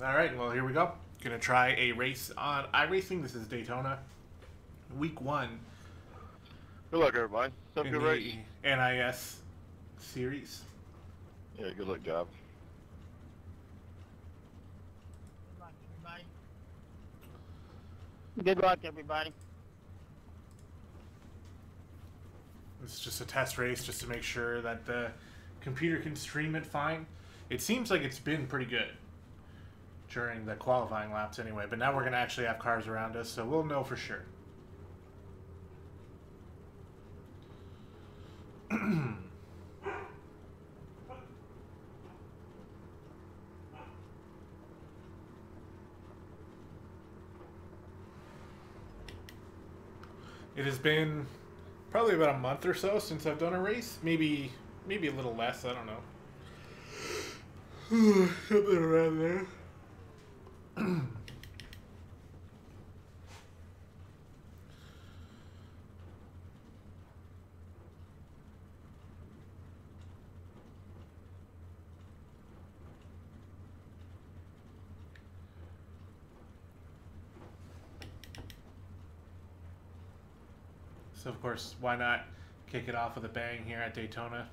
All right, well, here we go. Gonna try a race on iRacing. This is Daytona, week one Good luck, everybody. Have a in good the race. NIS series. Yeah, good luck, job. Good luck, everybody. This is just a test race just to make sure that the computer can stream it fine. It seems like it's been pretty good during the qualifying laps anyway, but now we're going to actually have cars around us, so we'll know for sure. It has been probably about a month or so since I've done a race. Maybe maybe a little less, I don't know. Something around there. So of course, why not kick it off with a bang here at Daytona?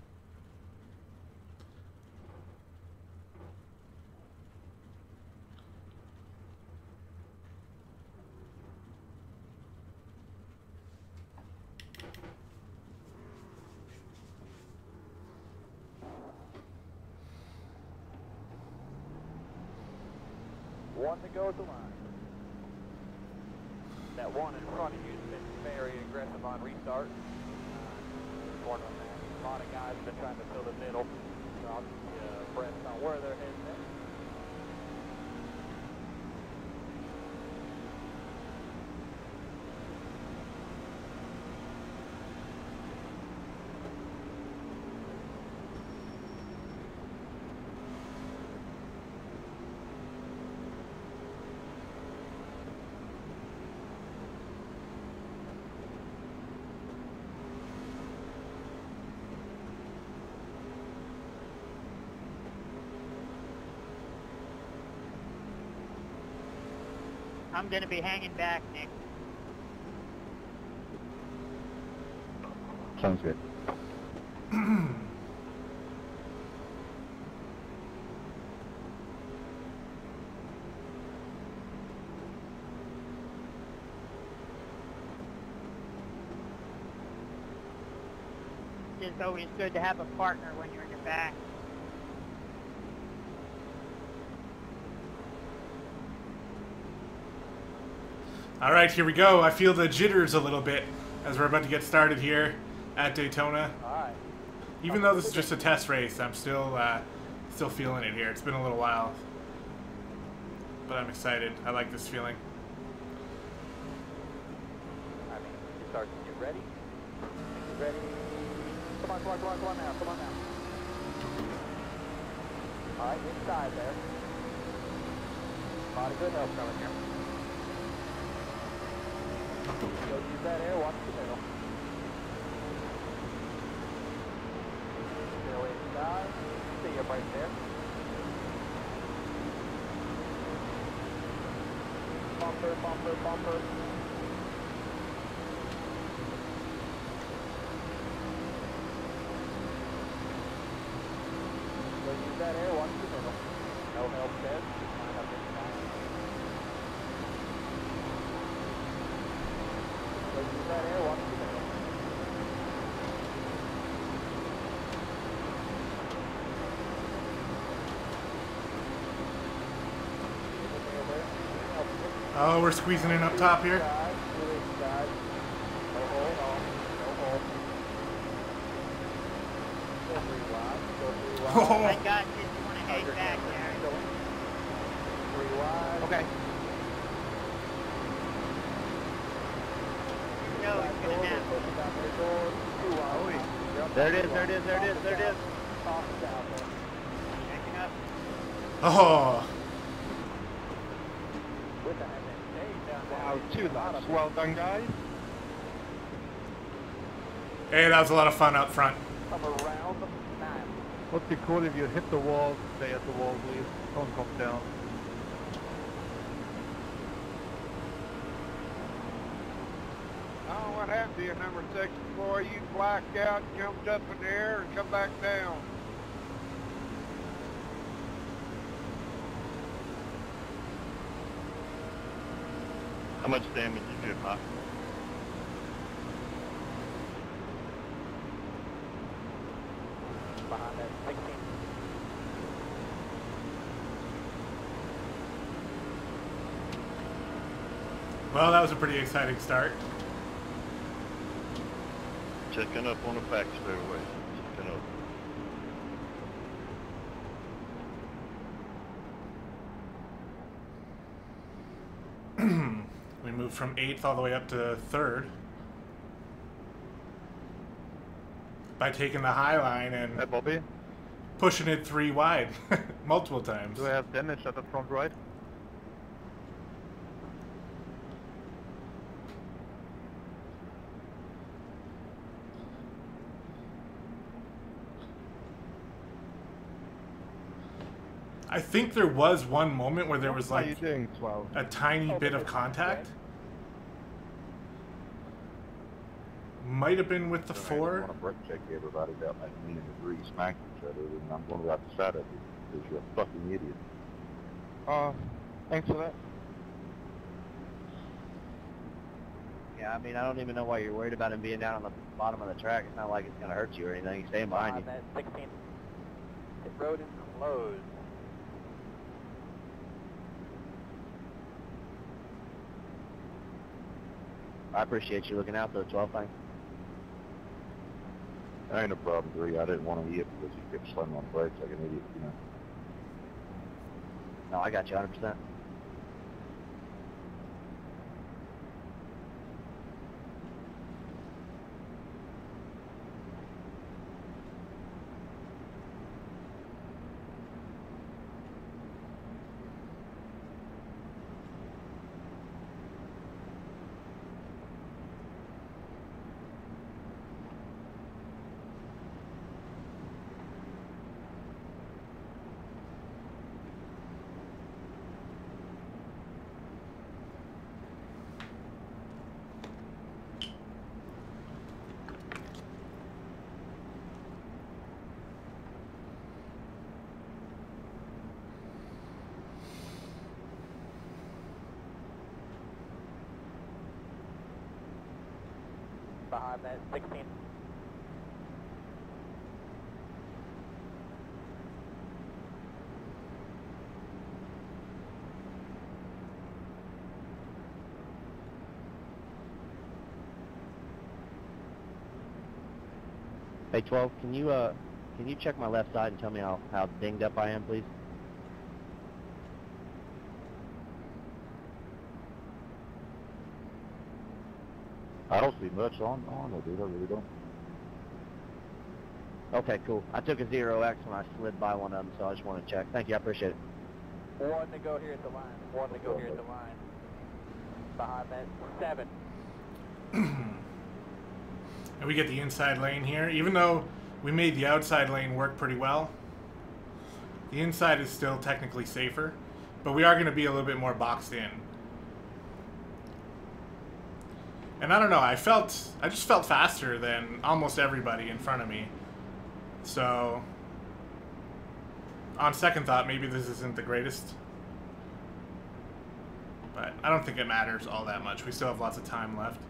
One to go line. That one in front of you has been very aggressive on restart. Corner on that. A lot of guys have been trying to fill the middle. So I'll just uh, on where they're heading I'm gonna be hanging back, Nick. Sounds good. It's always good to have a partner when you're in your back. All right, here we go. I feel the jitters a little bit as we're about to get started here at Daytona. Even though this is just a test race, I'm still uh, still feeling it here. It's been a little while, but I'm excited. I like this feeling. I mean, you start to get ready. Get ready. Come on, come on, come on, come on now, come on now. All right, inside there. A lot of good help coming here. Use that air, watch the right there. Bumper, bumper, bumper. Go use that air, watch the middle. No help there. Line up inside. Go use that air, watch the middle. Get the air there. Help it. Oh, we're squeezing in up top here. Side, really side. No hold on. No hold. Go three wide. Go three wide. Oh. I got you. You want to hang back there? Okay. No, it's gonna happen. There it is, there it is, there it is, there it is. Checking up. Oh, two laps. Well done, guys. Hey, that was a lot of fun up front. What's it called if you hit the wall? Stay at the wall, please. Don't come down. Oh, what happened to you, number six boy? You blacked out, jumped up in the air, and come back down. How much damage did you do, Pop? Behind that 16. Well, that was a pretty exciting start. Checking up on the back straightaway. Checking up. We moved from eighth all the way up to third by taking the high line Hey, and Bobby, pushing it three wide multiple times. do I have damage at the front right? I think there was one moment where there was like doing, a tiny Oh, bit of okay. contact. Might have been with the I four. want to brake check everybody about like a million degrees smack each other, and I'm going to have to side of you because you're a fucking idiot. Uh, thanks for that. Yeah, I mean, I don't even know why you're worried about him being down on the bottom of the track. It's not like it's gonna hurt you or anything. He's staying behind you. Behind that 16. Pit road is closed. I appreciate you looking out though, 12 thing. That ain't a problem, three. I didn't want to hit because you kept slamming on the brakes like an idiot, you know. No, I got you 100%. Behind that 16. Hey, 12, can you uh, can you check my left side and tell me how how dinged up I am, please? I don't see much on on it, dude. I really don't. Okay, cool. I took a zero X when I slid by one of them, so I just want to check. Thank you, I appreciate it. One to go here at the line. One to go here at the line. Behind that 7. And we get the inside lane here. Even though we made the outside lane work pretty well, the inside is still technically safer. But we are going to be a little bit more boxed in. And I don't know, I felt, I just felt faster than almost everybody in front of me. So, on second thought, maybe this isn't the greatest. But I don't think it matters all that much. We still have lots of time left.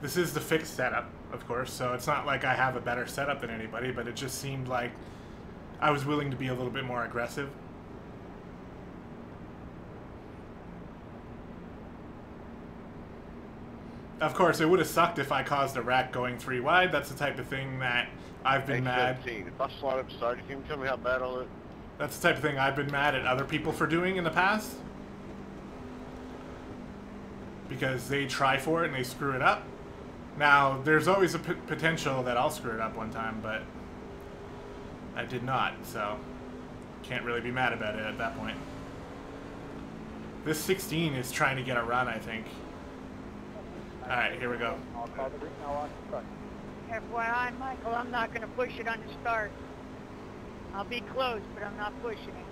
This is the fixed setup, of course, so it's not like I have a better setup than anybody, but it just seemed like I was willing to be a little bit more aggressive. Of course, it would have sucked if I caused a wreck going three wide. That's the type of thing that I've been mad. 17. If I slide up side, can you tell me how bad I look? That's the type of thing I've been mad at other people for doing in the past. Because they try for it and they screw it up. Now, there's always a potential that I'll screw it up one time, but I did not, so can't really be mad about it at that point. This 16 is trying to get a run, I think. Alright, here we go. FYI, Michael, I'm not going to push it on the start. I'll be close, but I'm not pushing it.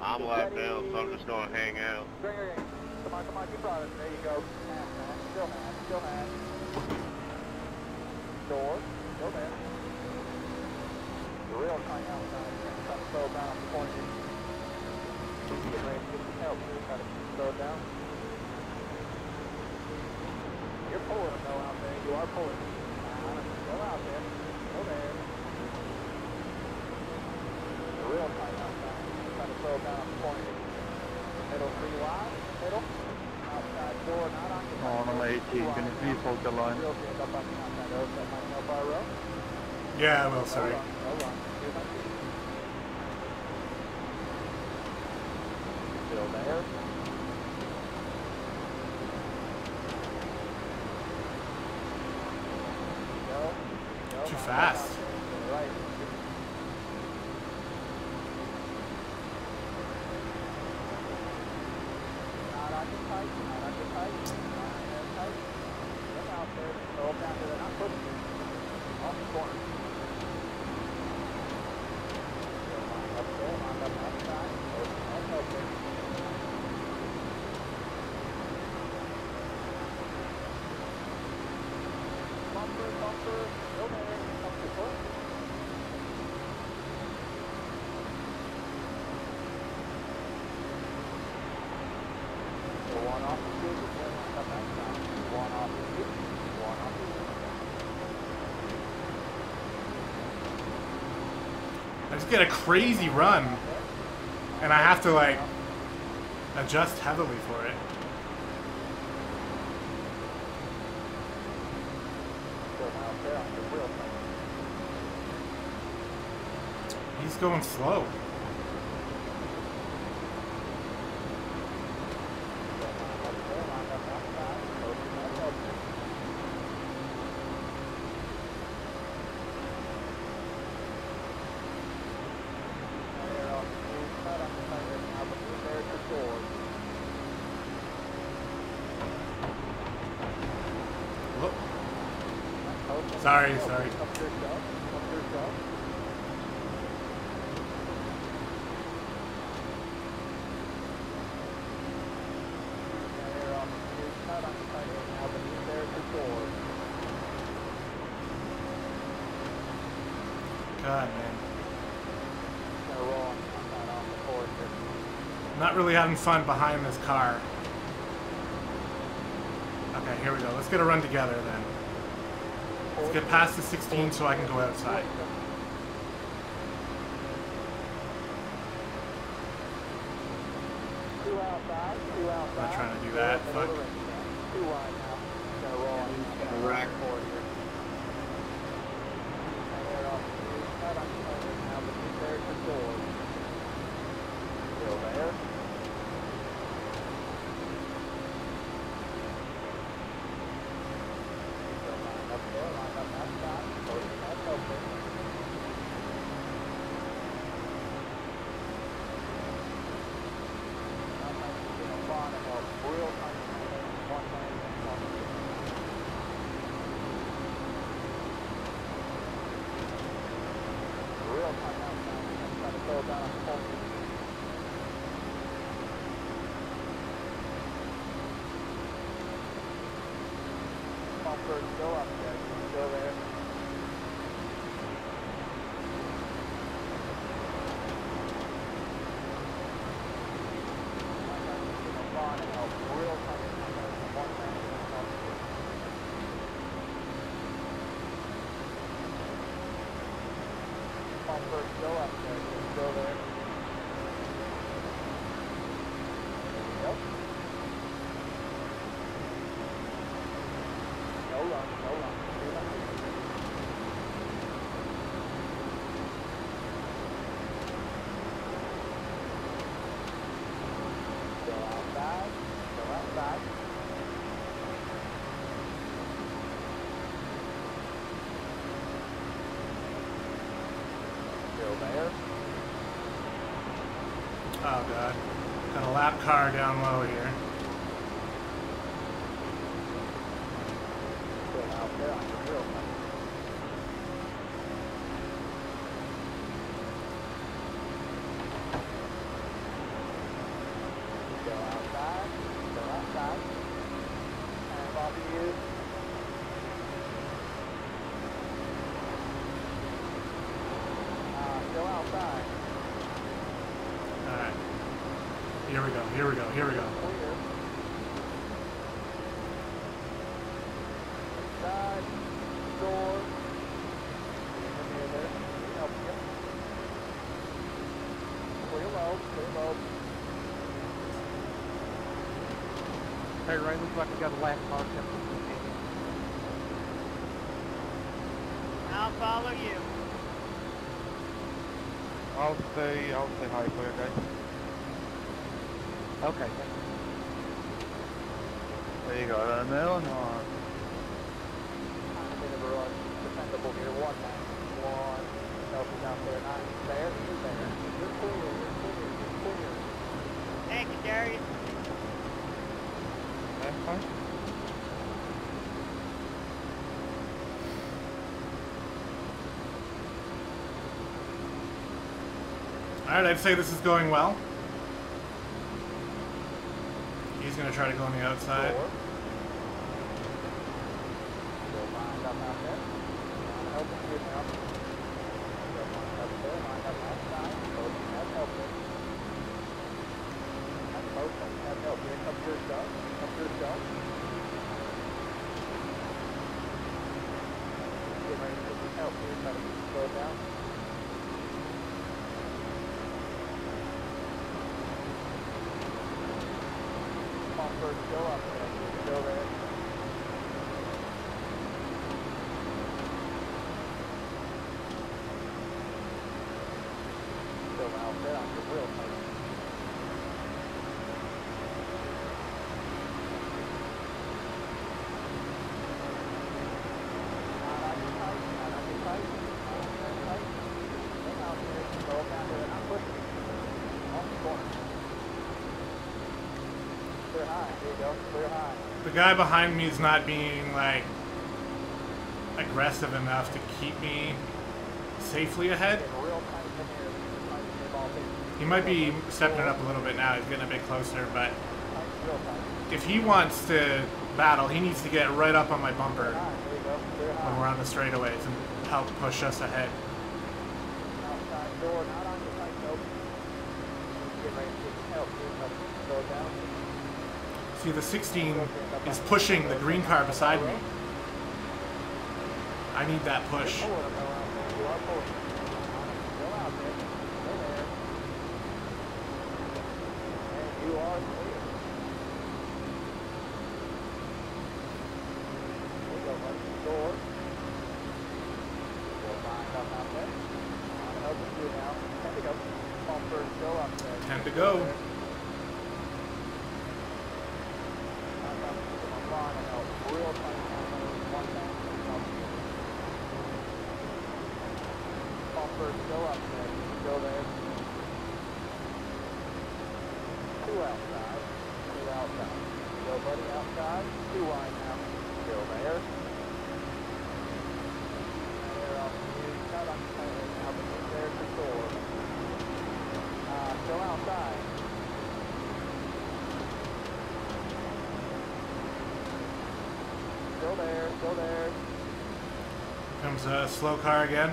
I'm locked down, so I'm just going to hang out. There you go. Still man, still man. Door, still man. The rail coming outside, trying to slow down, pointing. Getting ready to get some help, trying to slow down. You're pulling them though out there, you are pulling. Still out there, still there. The rail coming outside, trying to slow down, pointing. Middle three wide, middle. Oh, on 18, can you please hold the line? Yeah, I will, sorry. Still there. just get a crazy run, and I have to like adjust heavily for it. He's going slow. God, man. I'm not really having fun behind this car. Okay, here we go. Let's get a run together then get past the 16 so I can go outside. lap car down low here. Hey Ray, looks like we got a last car coming. I'll follow you. I'll stay, I'll stay high clear, guys. Okay. There you go, an Illinois. Bit of a run. Dependable here. One man. One. Help is out there. Nine. There. You're there. You're clear. You're clear. You're clear. Thank you, Darius. That's fine. All right, I'd say this is going well. He's gonna try to go on the outside. Door. First, go up there. Go there. Still out there on your real tight. Not on your tight, not on your tight, not on your tight. Stay out there, slow it down there, not pushing. Off the corner. Clear high, there you go, clear high. The guy behind me is not being like aggressive enough to keep me safely ahead. He might be stepping it up a little bit now. He's getting a bit closer, but if he wants to battle, he needs to get right up on my bumper when we're on the straightaways and help push us ahead. Outside door, not on your tight nope. Get ready to get some help, here, help slow it down. See, the 16 is pushing the green car beside me. I need that push. Pull it up around there, you are pulling. Still out there, still there. And you are clear. There you go, buddy, door. Still lined up out there. On and open you now, ten to go. Ball first, go up there. 10 to go. There. I'm gonna keep them on line and help real tight on those one down, help you. First, go up there, go there. Two outside, two outside. Go buddy outside, two wide now, still there. There off you, cut on the now, but in there to door. Uh, still outside. Still there, still there. Comes a slow car again.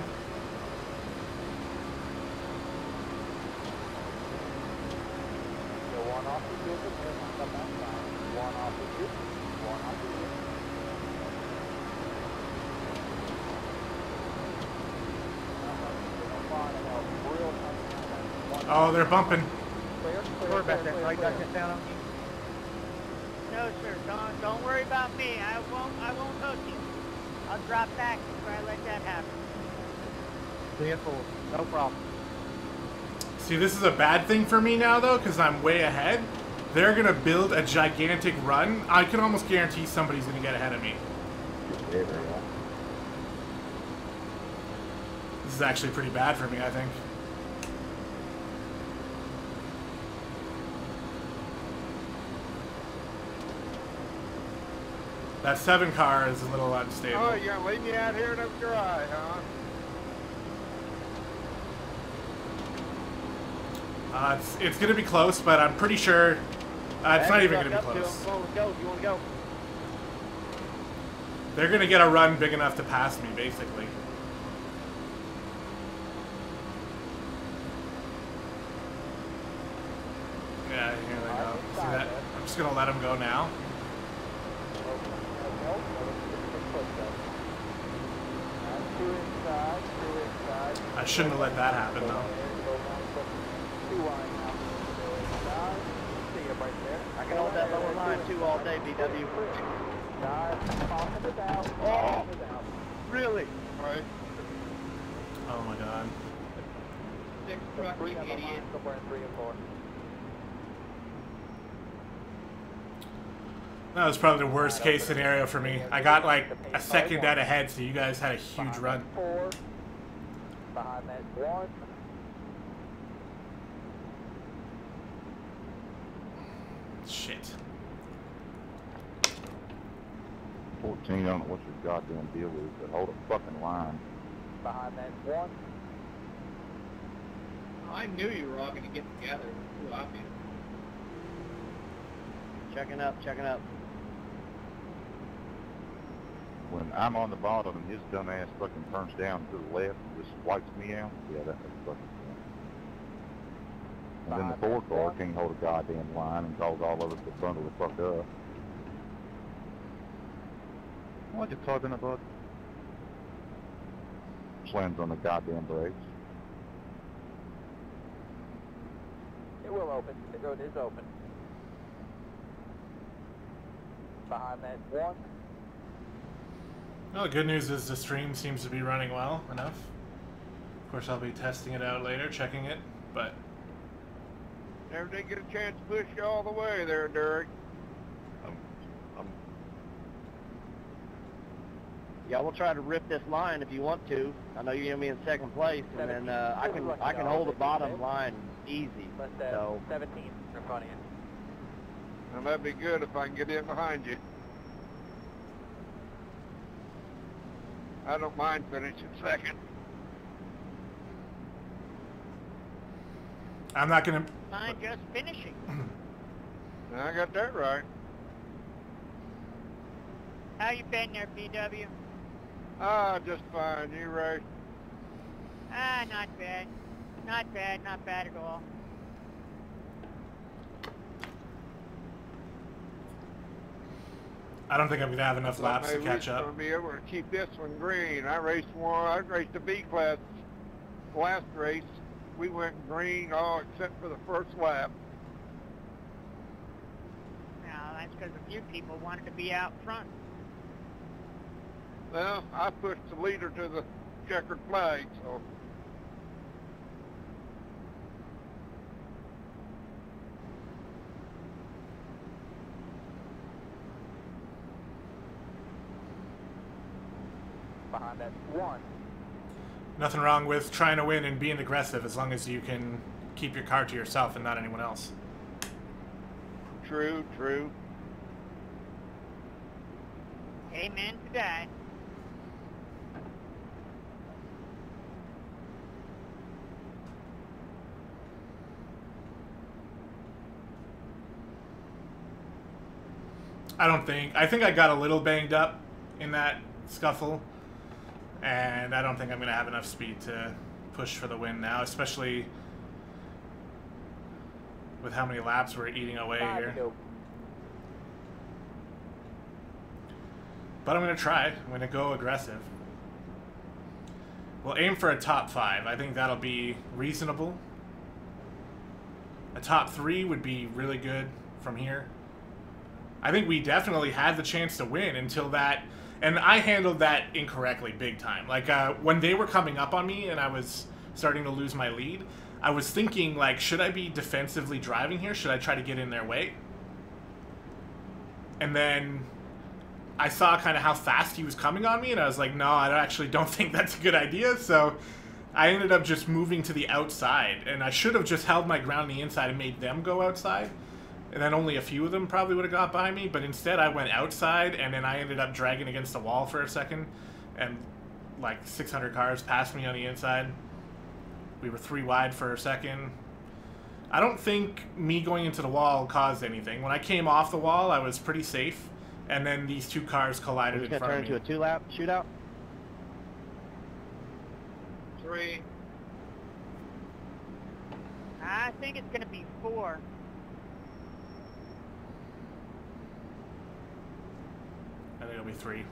So one off the you, there, one up outside. One off the you, one off the you. Oh, they're bumping. Clear, clear, clear, about that, clear, Ray. clear. Got down on you? No, sir. Don't don't worry about me. I won't I won't hook you. I'll drop back before I let that happen. Ten four. No problem. See, this is a bad thing for me now, though, because I'm way ahead. They're going to build a gigantic run. I can almost guarantee somebody's going to get ahead of me. There you go. This is actually pretty bad for me, I think. That seven car is a little unstable. Oh, you're gonna leave me out here to dry, huh? Uh, it's, it's gonna be close, but I'm pretty sure uh, it's not even gonna be close. him. Come on, let's go. You want to go? They're gonna get a run big enough to pass me, basically. Yeah, here they go. See that? I'm just gonna let them go now. I shouldn't have let that happen, though. I can hold that lower line too all day, BW. Oh, really? Right. Oh my god. Six truck, you idiot. That was probably the worst case scenario for me. I got like a second out ahead, so you guys had a huge run. Behind that one. Shit. 14, I don't know what your goddamn deal is, but hold a fucking line. Behind that one. I knew you were all gonna get together. Too obvious. Checking up, checking up. When I'm on the bottom and his dumb ass fucking turns down to the left and just wipes me out, yeah, that makes fucking sense. And then the four car can't hold a goddamn line and cause all of us to bundle the fuck up. What you talking about? Slams on the goddamn brakes. It will open. The road is open. Behind that one. Well, the good news is the stream seems to be running well enough. Of course, I'll be testing it out later, checking it, but Never did get a chance to push you all the way there, Derek. I'm, I'm Yeah, we'll try to rip this line if you want to. I know you're gonna be in second place, and then uh, I can I can hold the bottom line easy. Let that uh, So 17 in front of you. And that'd be good if I can get in behind you. I don't mind finishing second. I'm not gonna. Mine just finishing. I got that right. How you been there, BW? Ah, just fine. You right? Ah, not bad. Not bad, not bad at all. I don't think I'm gonna have enough laps to Maybe catch we're up. Gonna be able to keep this one green. I raced one. I raced the B class last race. We went green all except for the first lap. No, that's because a few people wanted to be out front. Well, I pushed the leader to the checkered flag, so Behind that one. Nothing wrong with trying to win and being aggressive as long as you can keep your car to yourself and not anyone else. true, true. Amen to that. I don't think. I think I got a little banged up in that scuffle, and I don't think I'm gonna have enough speed to push for the win now, especially with how many laps we're eating away here. But I'm gonna try. I'm gonna go aggressive. We'll aim for a top five. I think that'll be reasonable. A top three would be really good from here. I think we definitely had the chance to win until that, and I handled that incorrectly big time. Like uh, when they were coming up on me and I was starting to lose my lead, I was thinking like, should I be defensively driving here? Should I try to get in their way? And then I saw kind of how fast he was coming on me, and I was like, no, I actually don't think that's a good idea. So I ended up just moving to the outside, and I should have just held my ground on the inside and made them go outside and then only a few of them probably would have got by me. But instead, I went outside, and then I ended up dragging against the wall for a second, and like 600 cars passed me on the inside. We were three wide for a second. I don't think me going into the wall caused anything. When I came off the wall, I was pretty safe, and then these two cars collided in gonna front turn of into me. a two-lap shootout. Three. I think it's gonna be four. I think it'll be three.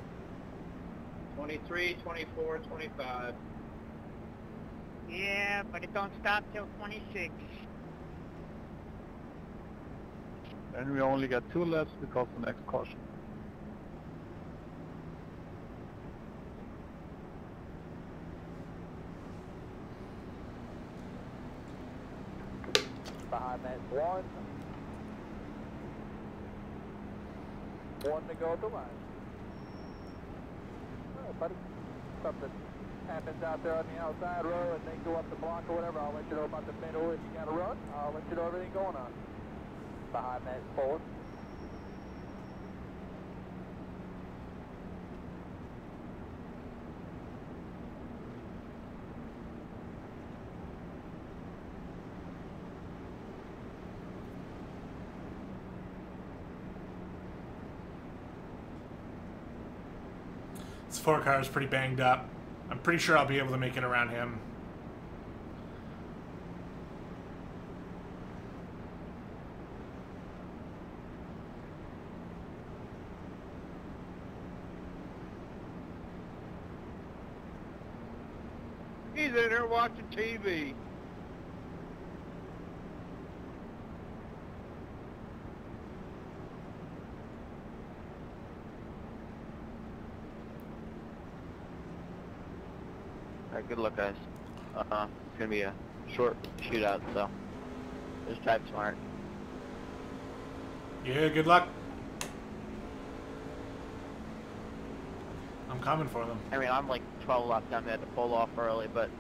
23, 24, 25. Yeah, but it don't stop till 26. And we only got two laps because the next caution. Behind that one. One to go at the line. Buddy. Something happens out there on the outside row and they go up the block or whatever, I'll let you know about the middle if you gotta run. I'll let you know everything going on. Behind that four. This four car is pretty banged up. I'm pretty sure I'll be able to make it around him. He's in there watching TV. Alright, good luck, guys. Uh, it's gonna be a short shootout, so just drive smart. Yeah, good luck. I'm coming for them. I mean, I'm like 12 laps down. They had to pull off early, but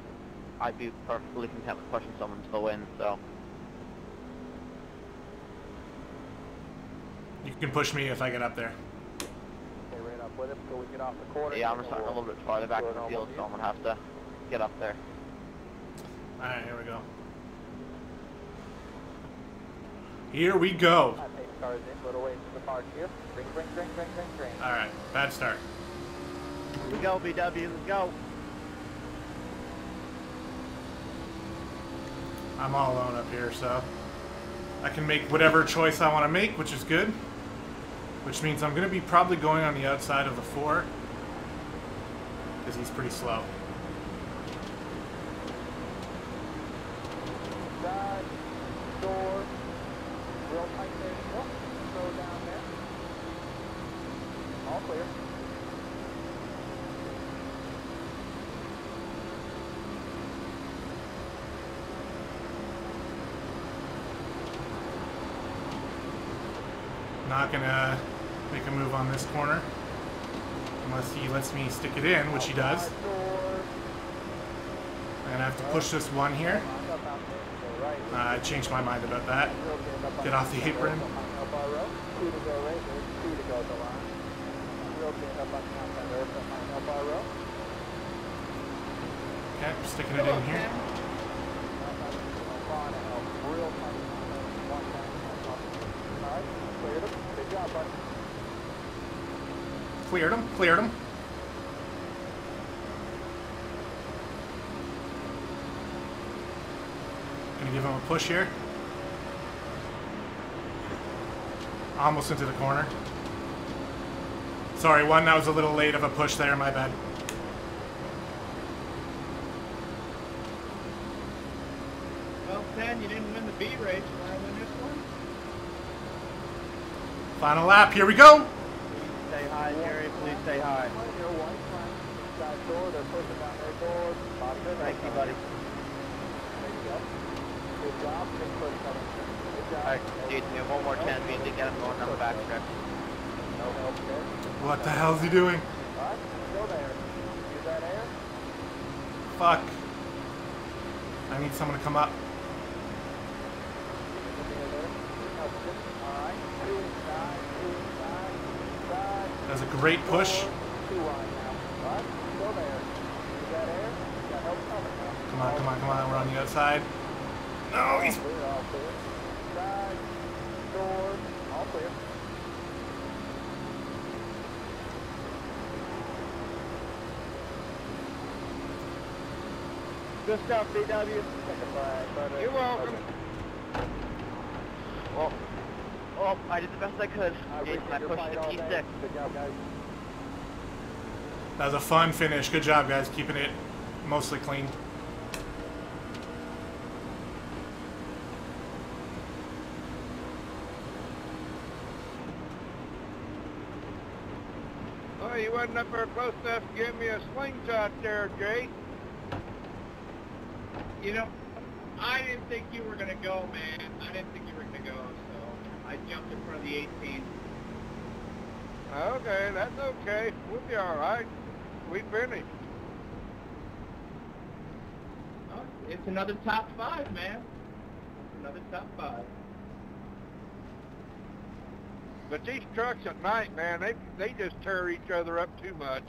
I'd be perfectly content with pushing someone to the win. So You can push me if I get up there. Stay right up with him till we get off the corner. yeah, I'm and starting a little bit farther back in the field, so I'm gonna have to get up there. Alright, here we go. Here we go. Alright, bad start. Here we go, BW. Let's go. I'm all alone up here, so I can make whatever choice I want to make, which is good. Which means I'm going to be probably going on the outside of the four because he's pretty slow. Side, door, real tight there. Oh, slow down there. All clear. I'm not going to make a move on this corner unless he lets me stick it in, which he does. Going to have to push this one here. Uh, I changed my mind about that. Get off the apron. Line up our row. Two to go right there. Two to go at the line. Real stand up on the outside row. So line up our row. Okay, I'm sticking it in here. Cleared him, cleared him. Gonna give him a push here. Almost into the corner. Sorry, one, that was a little late of a push there, my bad. Well, Ken, you didn't win the B race. You want to win this one? Final lap, here we go! Stay high, Jerry. Please stay high. Thank you, buddy. Good job. Good push, Kevin. Good job. Alright, Jason, you have one more chance. We need to get him going down the back stretch. No help there. What the hell is he doing? All right, go there. Use that air. Fuck. I need someone to come up. Uh, That was a great push. Two line now. All right, go there. You got air? You got help coming now. Come on, come on, come on. We're on the outside. No, he's. Clear, all clear. Side, door, all clear. Good stuff, BW. Check the flag, brother. You're welcome. Well, well, I did the best I could. I Jason, I appreciate pushed fight the all T6. Good job, guys. That was a fun finish. Good job, guys, keeping it mostly clean. Oh, you wasn't up there close enough to give me a slingshot there, Jay. You know, I didn't think you were gonna go, man. I didn't think you were gonna go, so I jumped in front of the 18. Okay, that's okay. We'll be all right. We finished. Oh, it's another top five, man. Another top five. But these trucks at night, man, they they just tear each other up too much.